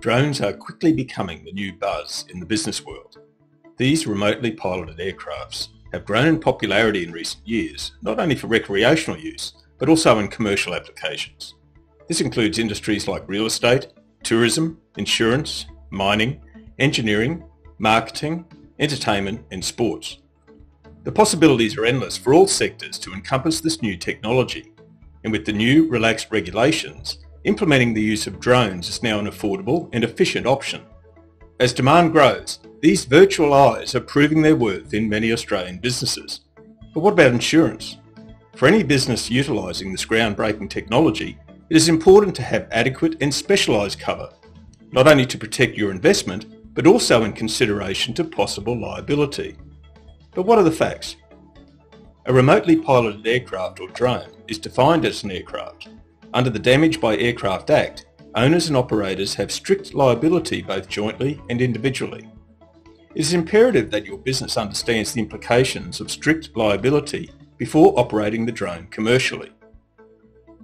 drones are quickly becoming the new buzz in the business world. These remotely piloted aircrafts have grown in popularity in recent years, not only for recreational use, but also in commercial applications. This includes industries like real estate, tourism, insurance, mining, engineering, marketing, entertainment and sports. The possibilities are endless for all sectors to encompass this new technology, and with the new relaxed regulations, implementing the use of drones is now an affordable and efficient option. As demand grows, these virtual eyes are proving their worth in many Australian businesses. But what about insurance? For any business utilising this groundbreaking technology, it is important to have adequate and specialised cover, not only to protect your investment, but also in consideration to possible liability. But what are the facts? A remotely piloted aircraft or drone is defined as an aircraft. Under the Damage by Aircraft Act, owners and operators have strict liability both jointly and individually. It is imperative that your business understands the implications of strict liability before operating the drone commercially.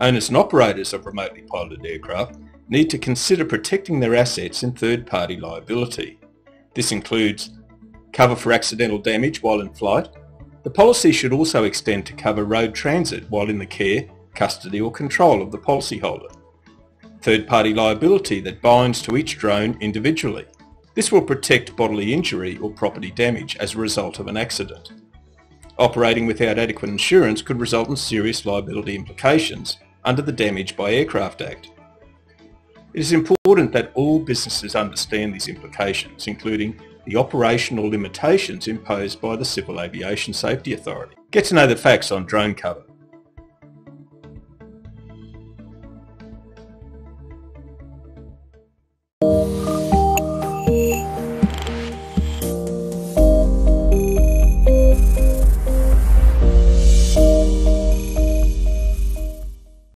Owners and operators of remotely piloted aircraft need to consider protecting their assets in third-party liability. This includes cover for accidental damage while in flight. The policy should also extend to cover road transit while in the care, custody or control of the policyholder. Third-party liability that binds to each drone individually. This will protect bodily injury or property damage as a result of an accident. Operating without adequate insurance could result in serious liability implications under the Damage by Aircraft Act. It is important that all businesses understand these implications, including the operational limitations imposed by the Civil Aviation Safety Authority. Get to know the facts on drone cover.